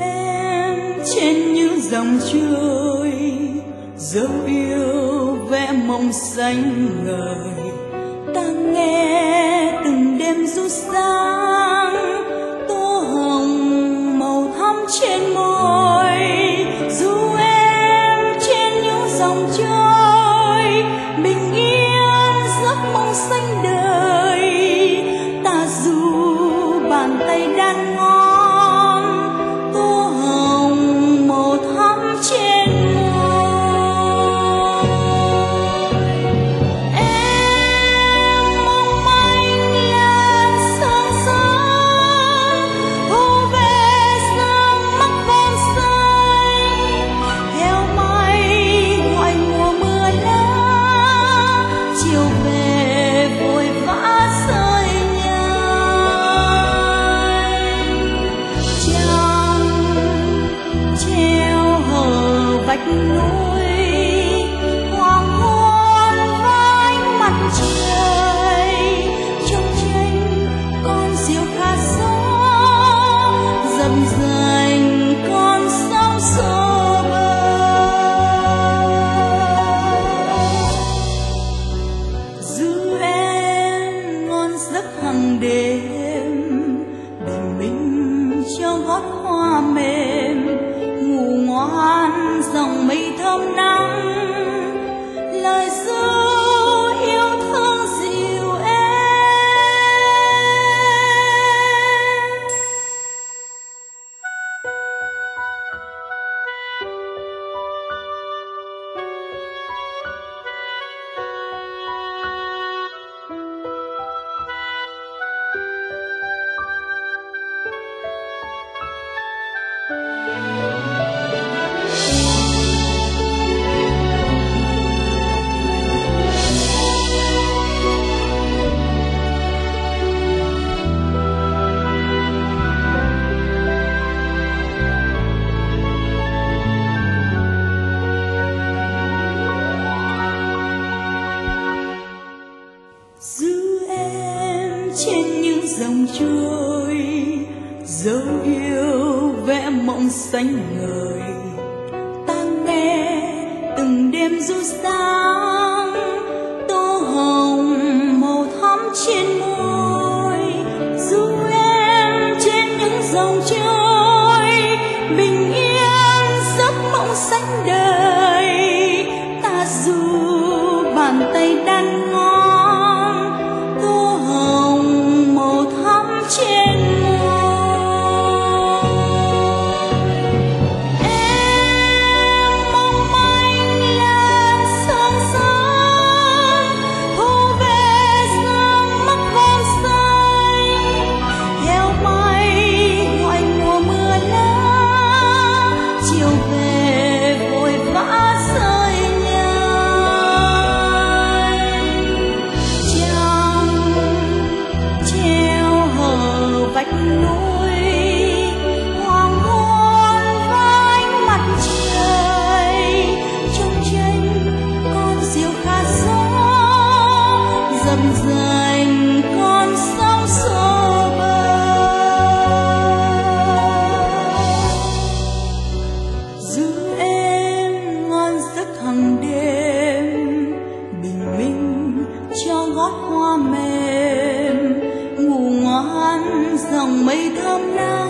em trên những dòng trôi dấu yêu vẽ mộng xanh ngời. vạch núi dòng mây thơm nắng. giữ em trên những dòng trôi, dấu yêu vẽ mộng xanh ngời. Ta nghe từng đêm du sáng, tô hồng màu thắm trên môi. Giữ em trên những dòng trôi, bình yên giấc mộng xanh đời. mạch núi dòng mây thơm lan